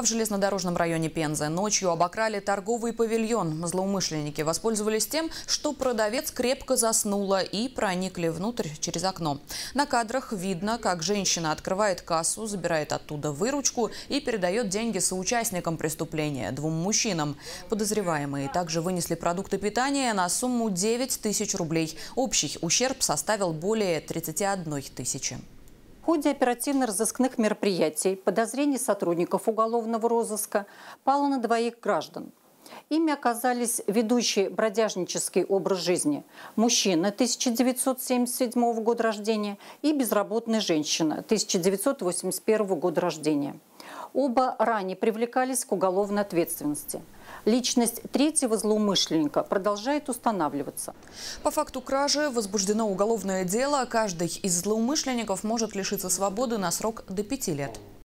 А в железнодорожном районе Пензы ночью обокрали торговый павильон. Злоумышленники воспользовались тем, что продавец крепко заснула и проникли внутрь через окно. На кадрах видно, как женщина открывает кассу, забирает оттуда выручку и передает деньги соучастникам преступления, двум мужчинам. Подозреваемые также вынесли продукты питания на сумму 9 тысяч рублей. Общий ущерб составил более 31 тысячи. В ходе оперативно-розыскных мероприятий подозрений сотрудников уголовного розыска пало на двоих граждан. Ими оказались ведущий бродяжнический образ жизни мужчина 1977 года рождения и безработная женщина 1981 года рождения. Оба ранее привлекались к уголовной ответственности – Личность третьего злоумышленника продолжает устанавливаться. По факту кражи возбуждено уголовное дело. Каждый из злоумышленников может лишиться свободы на срок до пяти лет.